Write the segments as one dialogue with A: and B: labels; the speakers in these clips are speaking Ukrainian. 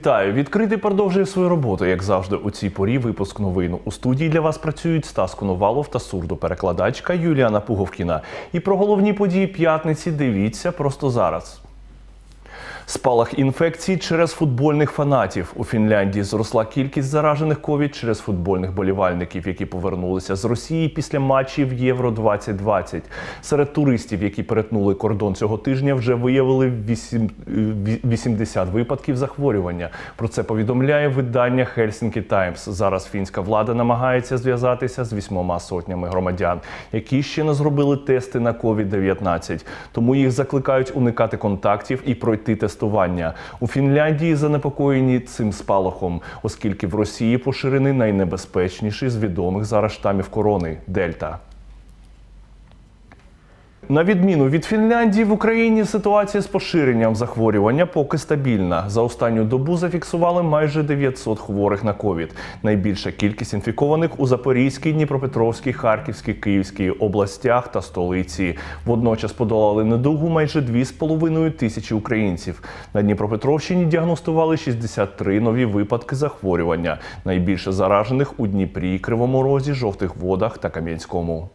A: Вітаю! Відкритий продовжує свою роботу, як завжди, у цій порі випуск новин. У студії для вас працюють Стас Коновалов та сурдоперекладачка Юліана Пуговкіна. І про головні події п'ятниці дивіться просто зараз. Спалах інфекцій через футбольних фанатів у Фінляндії зросла кількість заражених ковід через футбольних болівальників, які повернулися з Росії після матчів Євро 2020 Серед туристів, які перетнули кордон цього тижня, вже виявили вісім- е, 80 випадків захворювання. Про це повідомляє видання Helsinki Times. Зараз фінська влада намагається зв'язатися з вісьмома сотнями громадян, які ще не зробили тести на COVID-19. Тому їх закликають уникати контактів і пройти тестування. У Фінляндії занепокоєні цим спалахом, оскільки в Росії поширений найнебезпечніший з відомих зараз штамів корони Дельта. На відміну від Фінляндії, в Україні ситуація з поширенням захворювання поки стабільна. За останню добу зафіксували майже 900 хворих на ковід. Найбільша кількість інфікованих у Запорізькій, Дніпропетровській, Харківській, Київській областях та столиці. Водночас подолали недугу майже 2,5 тисячі українців. На Дніпропетровщині діагностували 63 нові випадки захворювання. Найбільше заражених у Дніпрі, Кривому Розі, Жовтих Водах та Кам'янському.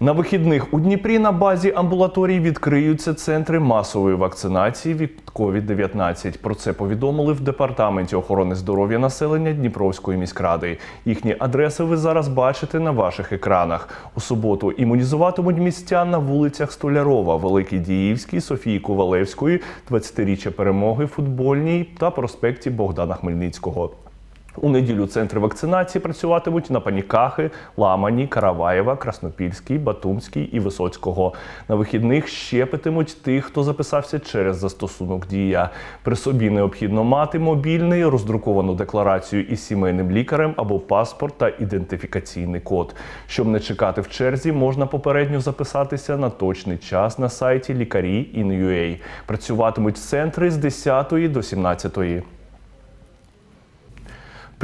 A: На вихідних у Дніпрі на базі амбулаторій відкриються центри масової вакцинації від COVID-19. Про це повідомили в департаменті охорони здоров'я населення Дніпровської міськради. Їхні адреси ви зараз бачите на ваших екранах. У суботу імунізуватимуть містян на вулицях Столярова, Великій Діївській, Софії Ковалевської, 20-річчя перемоги футбольній та проспекті Богдана Хмельницького. У неділю центри вакцинації працюватимуть на Панікахи, Ламані, Караваєва, Краснопільській, Батумській і Висоцького. На вихідних щепитимуть тих, хто записався через застосунок дія. При собі необхідно мати мобільний, роздруковану декларацію із сімейним лікарем або паспорт та ідентифікаційний код. Щоб не чекати в черзі, можна попередньо записатися на точний час на сайті лікарі in.ua. Працюватимуть центри з 10 до 17.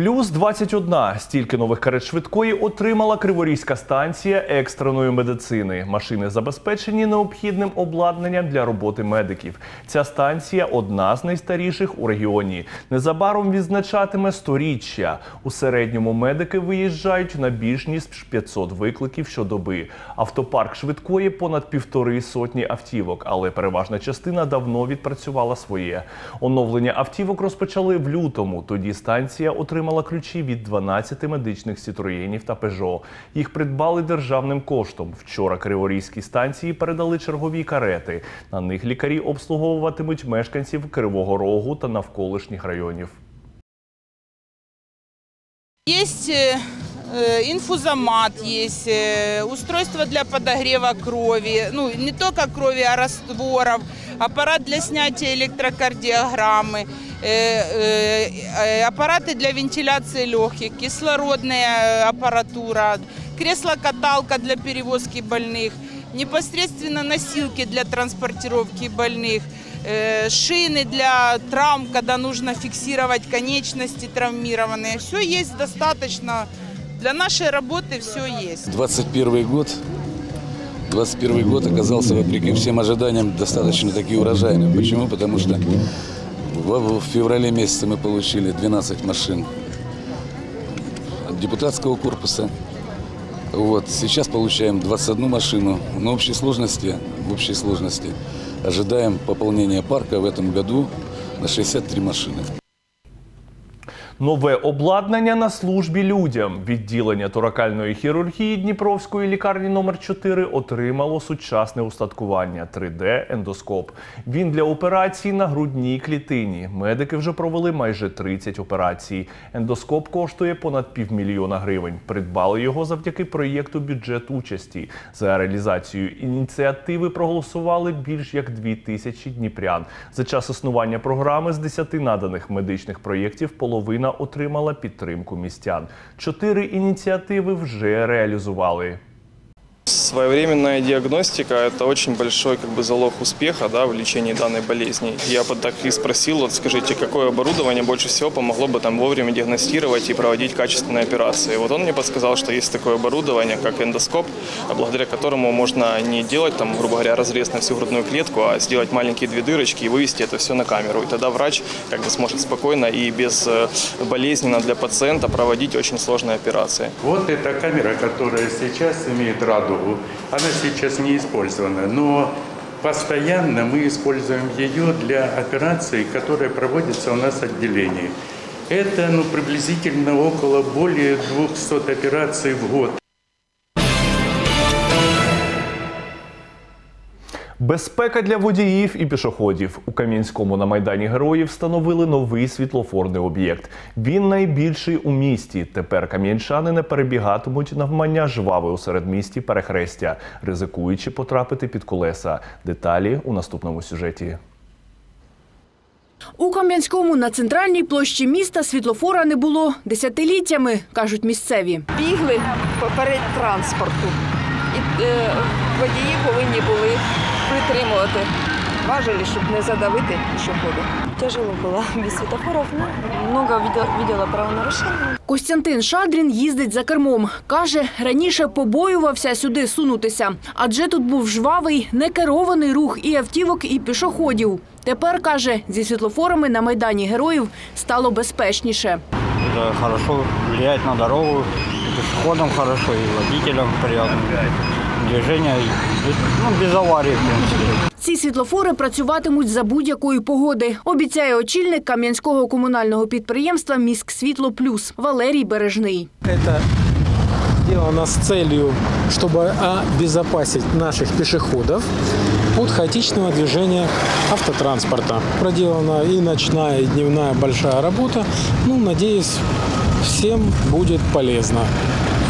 A: Плюс 21. Стільки нових карет швидкої отримала Криворізька станція екстреної медицини. Машини забезпечені необхідним обладнанням для роботи медиків. Ця станція одна з найстаріших у регіоні. Незабаром відзначатиме сторіччя. У середньому медики виїжджають на більш ніж 500 викликів щодоби. Автопарк швидкої понад півтори сотні автівок, але переважна частина давно відпрацювала своє. Оновлення автівок розпочали в лютому. Тоді станція отримала ключі від 12 медичних сітроєнів та Пежо. Їх придбали державним коштом. Вчора Криворізькій станції передали чергові карети. На них лікарі обслуговуватимуть мешканців Кривого Рогу та навколишніх районів.
B: Есть э, э, инфузомат, есть э, устройство для подогрева крови, ну не только крови, а растворов, аппарат для снятия электрокардиограммы, э, э, э, Аппараты для вентиляции легких, кислородная аппаратура, кресло-каталка для перевозки больных, непосредственно носилки для транспортировки больных, э, шины для травм, когда нужно фиксировать конечности травмированные. Все есть достаточно. Для нашей работы все есть.
C: 21 год. 21 год оказался, вопреки всем ожиданиям, достаточно таки урожайным. Почему? Потому что в, в феврале месяце мы получили 12 машин от депутатского корпуса. Вот. Сейчас получаем 21 машину. На общей сложности, в общей сложности ожидаем пополнения парка в этом году на 63 машины.
A: Нове обладнання на службі людям. Відділення торакальної хірургії Дніпровської лікарні номер 4 отримало сучасне устаткування 3D-ендоскоп. Він для операцій на грудній клітині. Медики вже провели майже 30 операцій. Ендоскоп коштує понад півмільйона гривень. Придбали його завдяки проєкту бюджет участі. За реалізацію ініціативи проголосували більш як дві тисячі дніпрян. За час існування програми з 10 наданих медичних проєктів половина отримала підтримку містян. Чотири ініціативи вже реалізували.
D: Своевременная диагностика – это очень большой как бы, залог успеха да, в лечении данной болезни. Я бы так и спросил, вот скажите, какое оборудование больше всего помогло бы там вовремя диагностировать и проводить качественные операции. Вот он мне подсказал, что есть такое оборудование, как эндоскоп, благодаря которому можно не делать, там, грубо говоря, разрез на всю грудную клетку, а сделать маленькие две дырочки и вывести это все на камеру. И тогда врач как бы сможет спокойно и без э, болезненно для пациента проводить очень сложные операции.
E: Вот эта камера, которая сейчас имеет радугу, она сейчас не использована, но постоянно мы используем ее для операций, которые проводятся у нас в отделении. Это ну, приблизительно около более 200 операций в год.
A: Безпека для водіїв і пішоходів у Кам'янському на майдані героїв встановили новий світлофорний об'єкт. Він найбільший у місті. Тепер кам'янчани не перебігатимуть навмання жвави у середмісті перехрестя, ризикуючи потрапити під колеса. Деталі у наступному сюжеті.
F: У Кам'янському на центральній площі міста світлофора не було десятиліттями, кажуть місцеві.
G: бігли поперед транспорту. І е, водії повинні були притримувати важелі, щоб не задавити пішохода.
H: Тяжело было без светофоров. Ну, много видел, видела правонарушений.
F: Костянтин Шадрін їздить за кермом. Каже, раніше побоювався сюди сунутися, адже тут був жвавий, некерований рух і автівок, і пішоходів. Тепер каже, зі світлофорами на майдані героїв стало безпечніше.
I: Это хорошо влияет на дорогу, и пешеходам хорошо, и водителям приятно. Движение ну, без аварий, в принципе.
F: Ці світлофори працюватимуть за будь-якої погоди, обіцяє очільник Кам'янського комунального підприємства «Міськсвітло Плюс» Валерій Бережний.
J: Это сделано с целью, чтобы обезопасить наших пешеходов от хаотичного движения автотранспорта. Проделана и ночная, и дневная большая работа. Ну, надеюсь, всем будет полезно.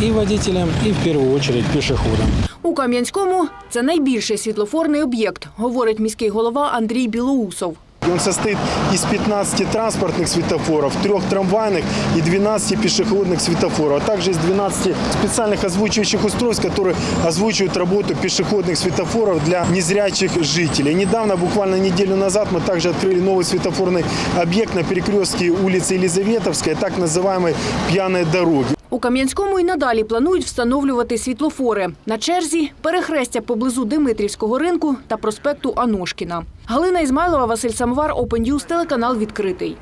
J: И водителям, и в первую очередь пешеходам.
F: У Кам'янському це найбільший світлофорний об'єкт, говорить міський голова Андрій Білоусов.
K: Он состоит из 15 транспортных светофоров, 3 трамвайных и 12 пешеходных светофоров, а также из 12 специальных озвучивающих устройств, которые озвучивают работу пешеходных светофоров для незрячих жителей. Недавно, буквально неделю назад, мы также открыли новый светофорный объект на перекрестке улицы Елизаветовской, так называемой пьяной дороги.
F: У Кам'янському і надалі планують встановлювати світлофори. На черзі перехрестя поблизу Димитрівського ринку та проспекту Аношкіна. Галина Ізмайлова, Василь Самовар, Open News, телеканал відкритий.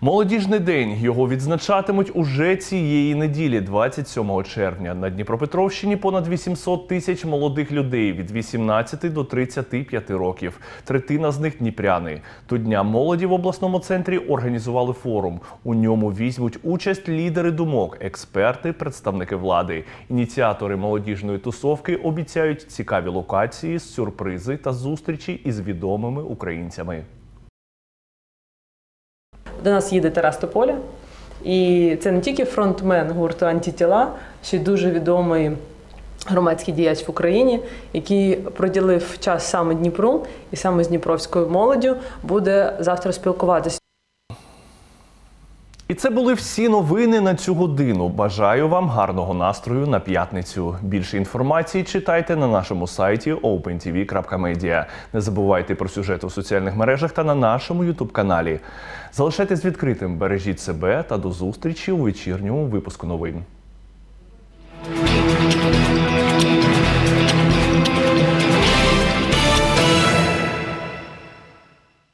A: Молодіжний день його відзначатимуть уже цієї неділі, 27 червня. На Дніпропетровщині понад 800 тисяч молодих людей від 18 до 35 років. Третина з них дніпряни. До Дня молоді в обласному центрі організували форум. У ньому візьмуть участь лідери думок, експерти, представники влади. Ініціатори молодіжної тусовки обіцяють цікаві локації, сюрпризи та зустрічі із відомими українцями.
L: До нас їде Тарас Тополя, і це не тільки фронтмен гурту Антітіла, ще й дуже відомий громадський діяч в Україні, який приділив час саме Дніпру і саме з Дніпровською молоддю буде завтра спілкуватися.
A: І це були всі новини на цю годину. Бажаю вам гарного настрою на п'ятницю. Більше інформації читайте на нашому сайті opentv.media. Не забувайте про сюжети у соціальних мережах та на нашому ютуб каналі. Залишайтесь відкритим, бережіть себе та до зустрічі у вечірньому випуску новин.